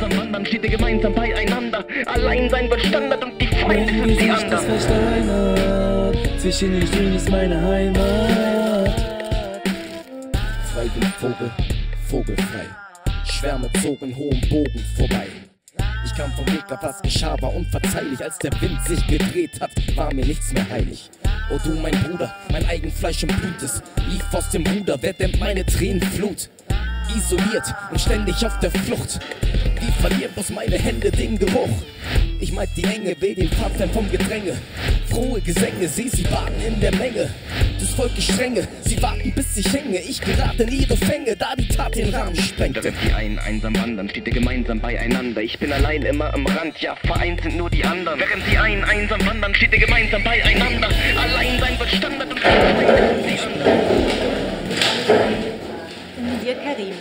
wandern, steht ihr gemeinsam beieinander. Allein sein wird Standard und die Feinde Mein sind die anderen. versteinert, zwischen den Stühlen ist meine Heimat. Freiwilligvogel, vogelfrei. Schwärme zogen hohem Bogen vorbei. Ich kam vom Weg ab, was geschah, war unverzeihlich. Als der Wind sich gedreht hat, war mir nichts mehr heilig. Oh du, mein Bruder, mein Eigenfleisch und Blut ist. Lief aus dem Ruder, wer dämmt meine Tränenflut? Isoliert und ständig auf der Flucht. Wie verlieren bloß meine Hände den Geruch? Ich meid die Enge, will den fern vom Gedränge. Frohe Gesänge, seh sie warten in der Menge. Das Volk ist strenge, sie warten bis ich hänge. Ich gerate in ihre Fänge, da die Tat den Rahmen sprengte. Während die einen einsam wandern, steht ihr gemeinsam beieinander. Ich bin allein immer am Rand, ja, vereint sind nur die anderen. Während die einen einsam wandern, steht ihr gemeinsam beieinander. Allein sein wird Standard und die sind die. Dir, Karim,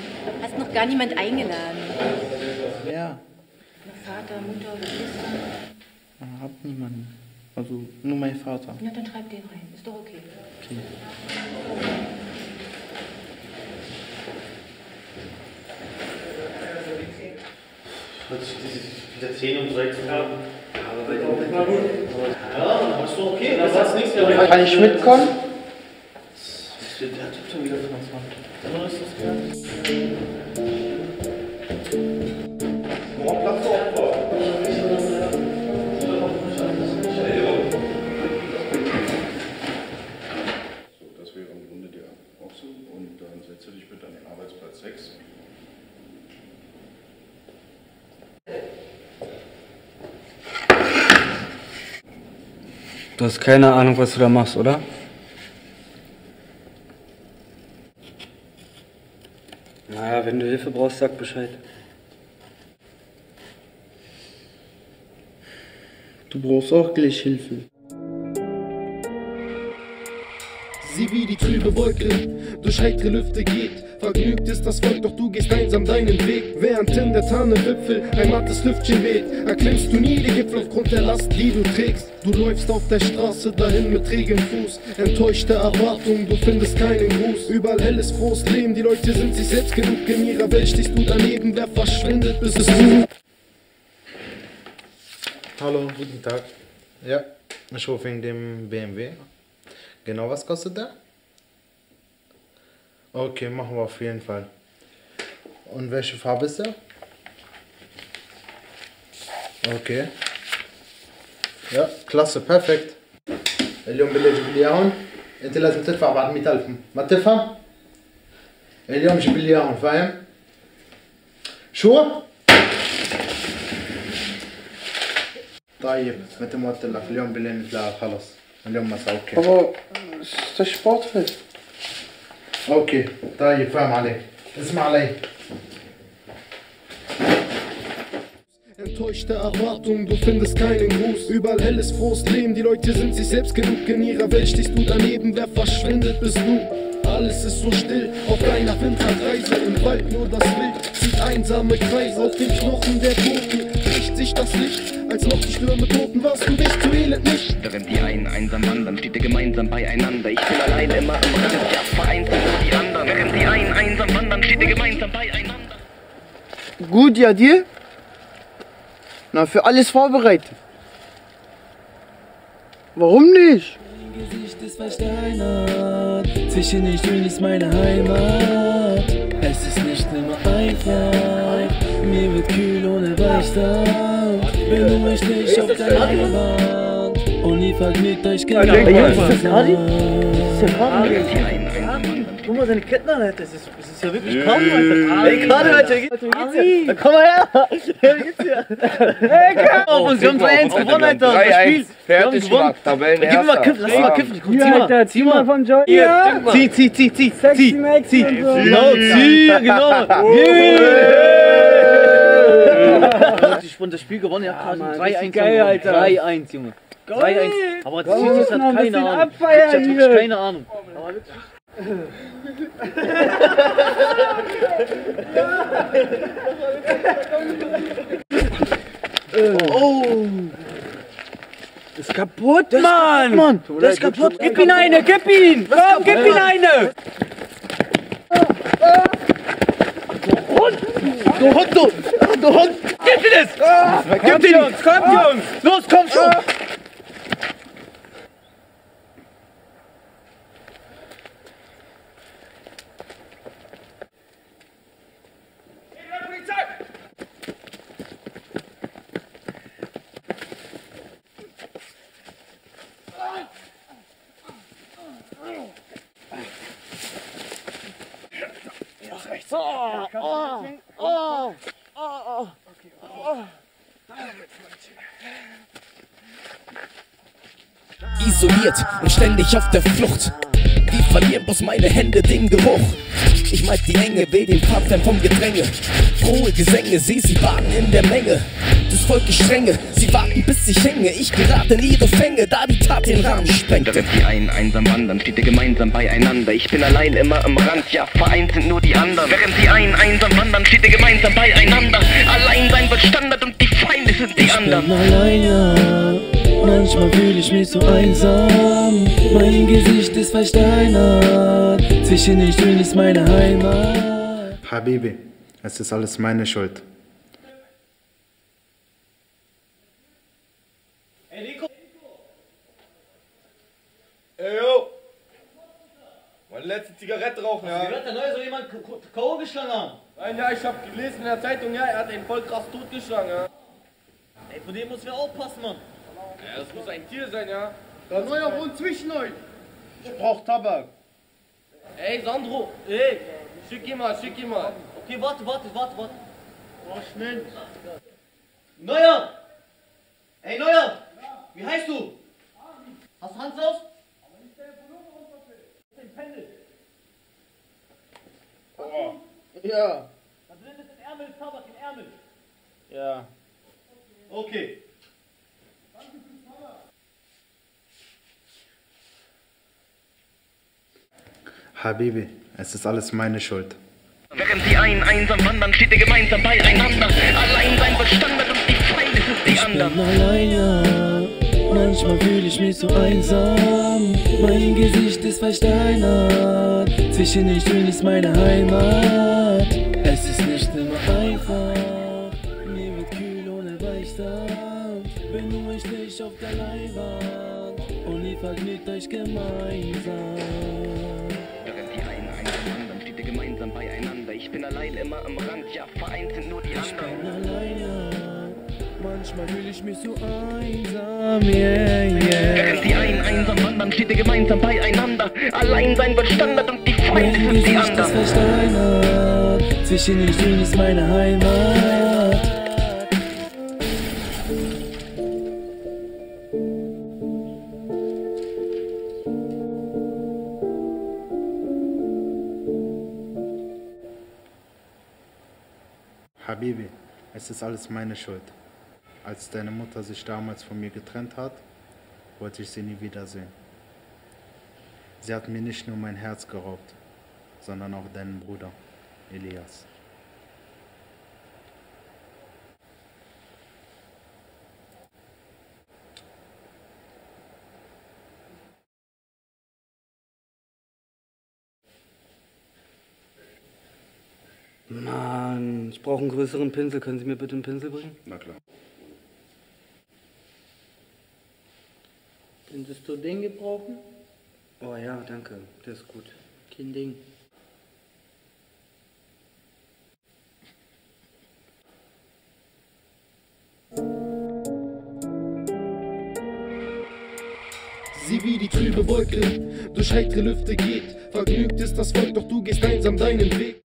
hast noch gar niemand eingeladen. Ja, Vater, Mutter, Geschwister. hab niemanden. Also nur mein Vater. Na, dann treib den rein. Ist doch okay. Okay. Wieder 10 und 13 haben. Ja, dann hast du okay, das hat's nichts mehr. Kann ich mitkommen? Der Typ schon wieder 25. So, das wäre im Grunde der Ochse und dann setze dich bitte an den Arbeitsplatz 6. Du hast keine Ahnung, was du da machst, oder? Naja, wenn du Hilfe brauchst, sag Bescheid. Du brauchst auch gleich Hilfe. Sie wie die trübe Wolke durch heitere Lüfte geht. Vergnügt ist das Volk, doch du gehst einsam deinen Weg. In der Tannenwipfel ein mattes Lüftchen weht, erklimmst du nie die Gipfel aufgrund der Last, die du trägst. Du läufst auf der Straße dahin mit trägem Fuß. Enttäuschte Erwartung, du findest keinen Gruß. Überall helles, frohes Leben, die Leute sind sich selbst genug. In ihrer Welt stehst du daneben, wer verschwindet, bis es du. Hallo, guten Tag. Ja, ich rufe wegen dem BMW. Genau, was kostet der? Okay, machen wir auf jeden Fall. Und welche Farbe ist der? Okay. Ja, klasse, perfekt. اليوم بالليل جيب لي اياهم انت لازم تدفع بعد 100000 ما تفهم اليوم جيب لي اياهم فاهم شو طيب مثل ما قلت لك اليوم بالليل نتلاقى خلص اليوم مساء أوكي das Sportfest? أوكي طيب فاهم عليك اسمع علي Enttäuschte Erwartung, du findest keinen Gruß. Überall helles, frohes Leben, die Leute sind sich selbst genug. In ihrer Welt stehst du daneben, wer verschwindet, bist du. Alles ist so still, auf deiner Windradreise. Im Wald nur das Wild zieht einsame Kreise. Auf den Knochen der Toten bricht sich das Licht. Als noch die Stürme toten, warst du dich zu elend nicht. Während die einen einsam wandern, steht ihr gemeinsam beieinander. Ich bin allein immer am Rand, ja, vereint sind nur die anderen. Während die einen einsam wandern, steht ihr gemeinsam beieinander. Gut, ja, dir? Na, für alles vorbereitet. Warum nicht? Mein Gesicht ist versteinert, zwischen den Stühlen ist meine Heimat. Es ist nicht immer einfach, mir wird kühl ohne Beistand. Wenn du mich nicht auf der Leinwand und ihr vergnügt euch genau Ey, Jungs, ist das Adi? was. Ist der Karim? Guck mal, seine Ketten an, Alter. Das ist, das ist ja wirklich Karim, Alter. Ey, Karim, Alter, wie geht's dir? Komm mal her. Wie geht's dir? Hey, komm auf uns. Wir haben 3-1 gewonnen, Alter. Das Spiel. Wir haben gewonnen. Gib mir mal Kiffen, lass mal kiffen. Komm, zieh mal. Zieh mal von Joy. Zieh, zieh, zieh, zieh. Zieh, zieh. Genau, zieh, genau. Yeah. Ich von das Spiel gewonnen, ja, Karim. 3-1. Geil, Alter. 3-1, Junge. 3-1. Aber das Ziel hat keine Ahnung. Ich hab wirklich keine Ahnung. Aber wirklich. Oh! Ist kaputt, Mann! Mann! Das ist kaputt! Gib ihn eine! Gib ihn! Komm, gib ihn eine! Und? Du Hund, du! Du Hund! Gib dir das! Ah, Gib Jungs, kommt Jungs! Los, komm schon! Oh, oh, oh, oh, oh. Isoliert und ständig auf der Flucht. Die verlieren bloß meine Hände den Geruch. Ich meid die Enge, will den fern vom Gedränge. Frohe Gesänge, seh sie baden in der Menge. Das Volk ist strenge, sie warten bis ich hänge. Ich gerate in ihre Fänge, da die Tat den Rahmen sprengt. Während die einen einsam wandern, steht ihr gemeinsam beieinander. Ich bin allein immer am Rand, ja, vereint sind nur die anderen. Während die einen einsam wandern, steht ihr gemeinsam beieinander. Allein sein wird Standard und die Feinde sind die Ich bin anderen. alleine, manchmal fühle ich mich so einsam. Mein Gesicht ist versteinert, zwischen den Stühlen ist meine Heimat. Habibi, es ist alles meine Schuld. Ey, Nico! Ey, yo! Meine letzte Zigarette rauchen, ja. Zigarette, neu, soll jemand K.O. geschlagen haben? Nein, ja, ich hab gelesen in der Zeitung, ja, er hat ihn voll krass totgeschlagen, ja. Ey, von dem müssen wir aufpassen, Mann. Ja, das muss ein Tier sein, ja. Da neuer wohnt zwischen euch. Ich brauch Tabak. Ey, Sandro, ey, schick ihn mal, schick ihn mal. Okay, warte, warte, warte, warte. Oh, schnell. Neuer! Ey, Neuer! Wie heißt du? Hast du Hans aus? Oh. Ja. Da drin ist ein Ärmel, Tabak im Ärmel. Ja. Okay. Habibi, es ist alles meine Schuld. Während die einen einsam wandern, steht ihr gemeinsam beieinander. Allein sein wird Standard und die Feinde sind die Ich bin anderen. alleine, manchmal fühle ich mich so einsam. Mein Gesicht ist versteinert, zwischen den Stühlen ist meine Heimat. Es ist nicht immer einfach, mir wird kühl ohne Beistand. Bin nur ich nicht auf der Leinwand und ihr vergnügt euch gemeinsam. Bin allein immer am Rand, ja, vereint sind nur die Ich bin anderen. alleine, manchmal fühle ich mich so einsam, yeah, yeah. Während die einen einsam wandern, steht ihr gemeinsam beieinander. Allein sein wird Standard und die Feinde sind die Gesicht ist anderen. versteinert, zwischen den Stühlen ist meine Heimat. Habibi, es ist alles meine Schuld. Als deine Mutter sich damals von mir getrennt hat, wollte ich sie nie wiedersehen. Sie hat mir nicht nur mein Herz geraubt, sondern auch deinen Bruder, Elias. Brauche einen größeren Pinsel. Können Sie mir bitte einen Pinsel bringen? Na klar. Könntest du den gebrauchen? Oh ja, danke. Der ist gut. Kein Ding. Sieh wie die trübe Wolke durch heitere Lüfte geht. Vergnügt ist das Volk, doch du gehst einsam deinen Weg.